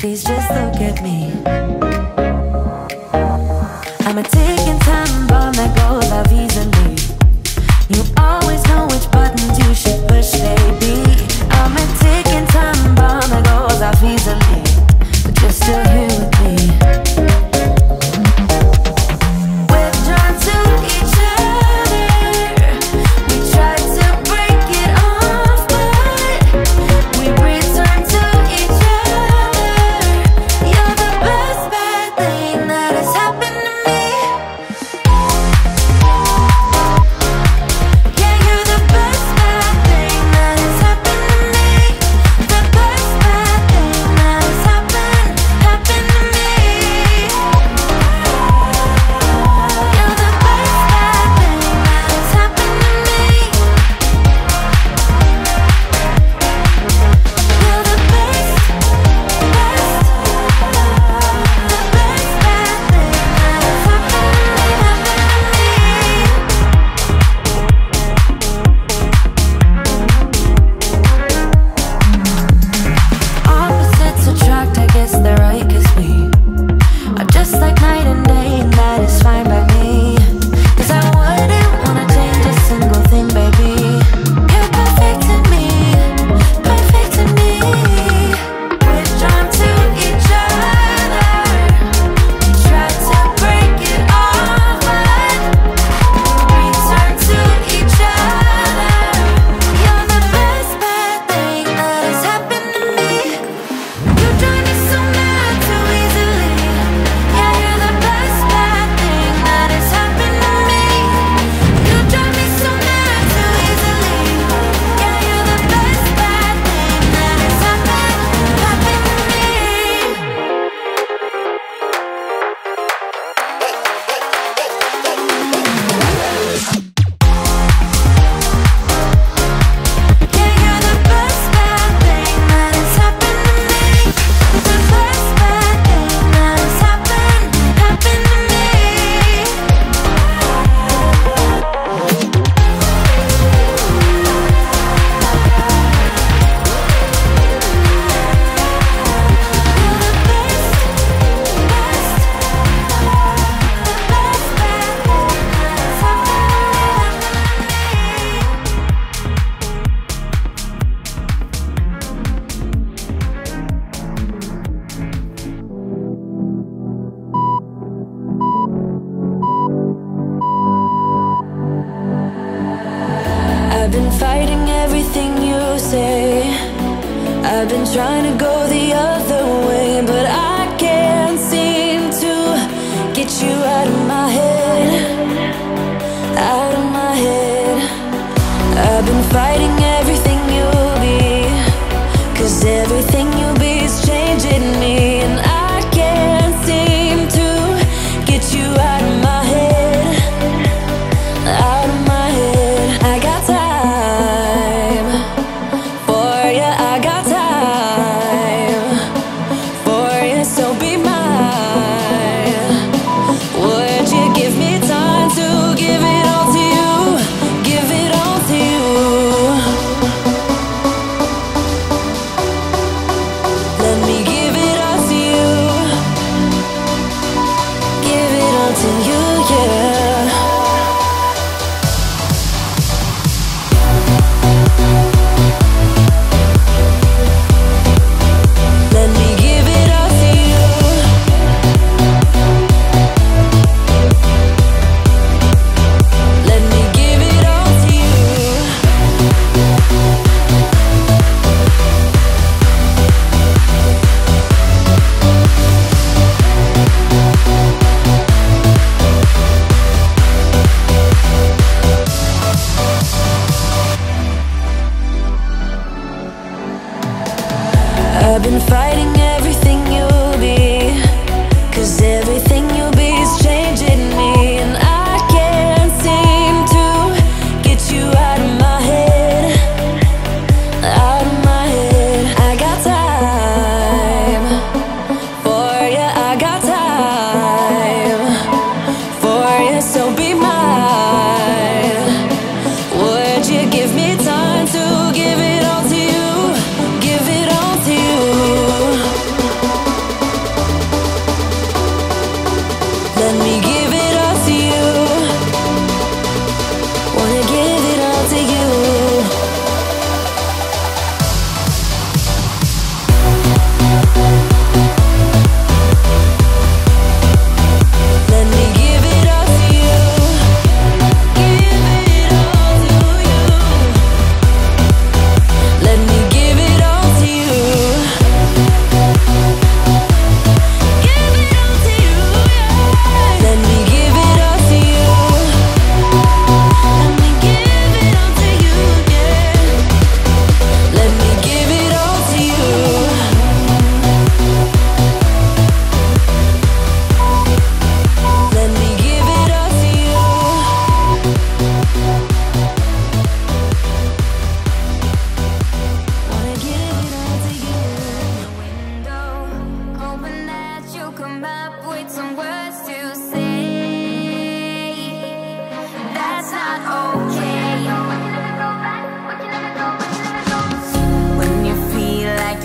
Please just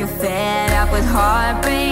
get fed up with heartbreak.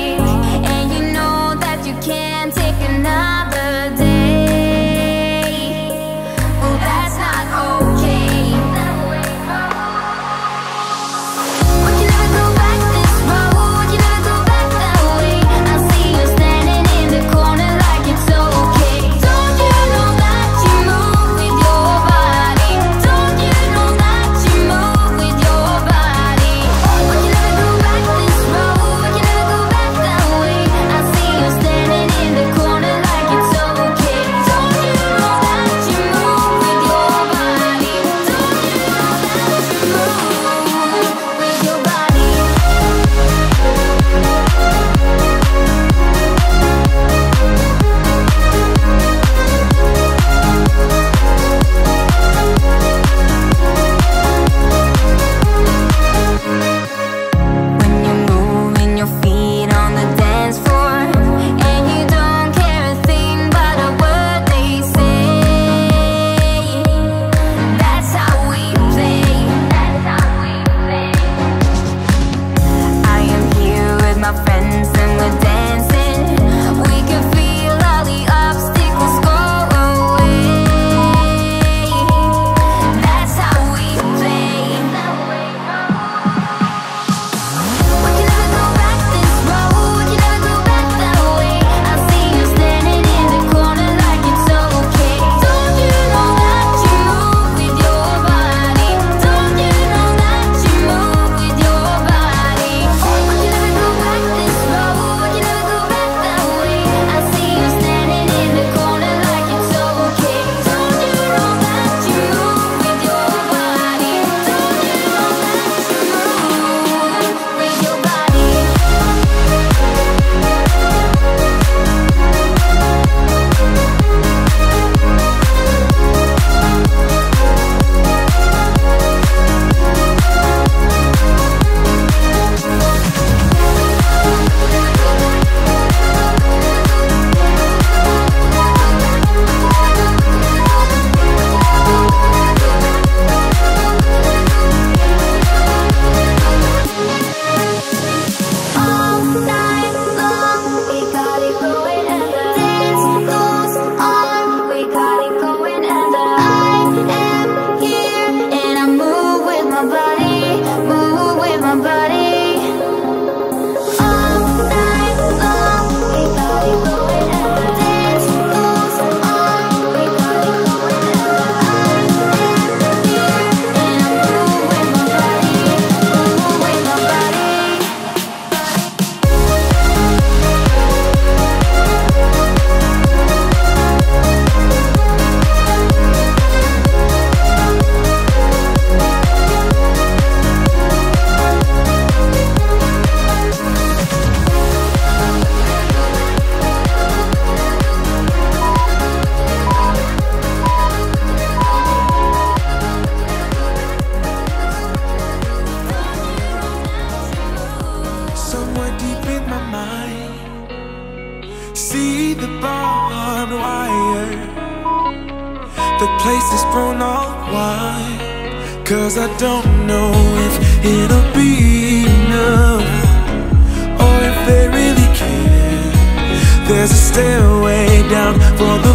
Stairway down for the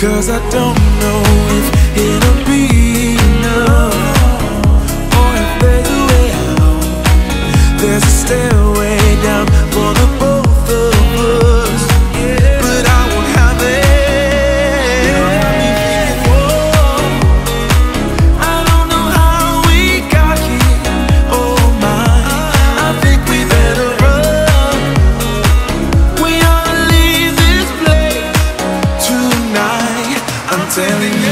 But I don't have sailing